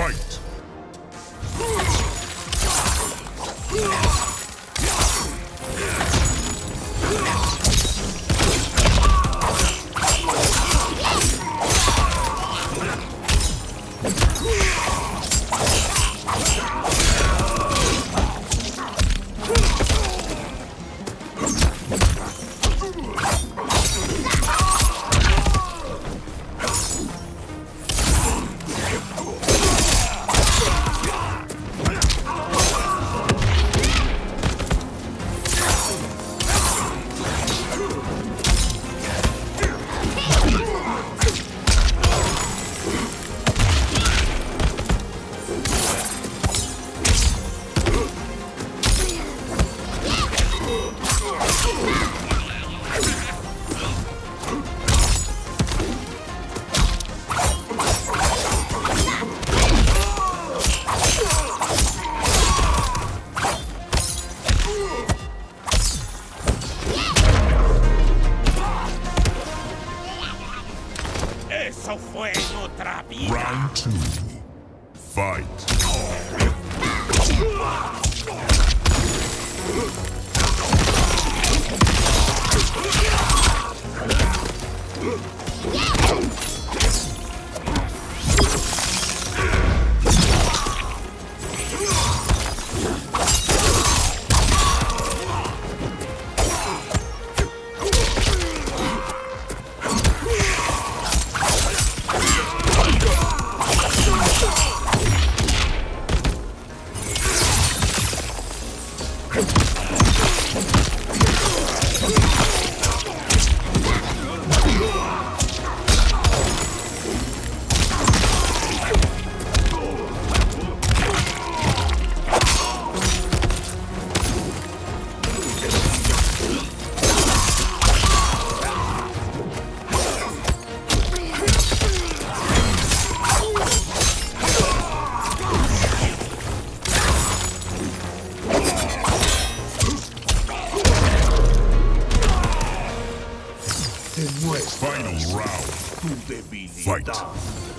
Fight! Round two. Fight! Final round. Fight!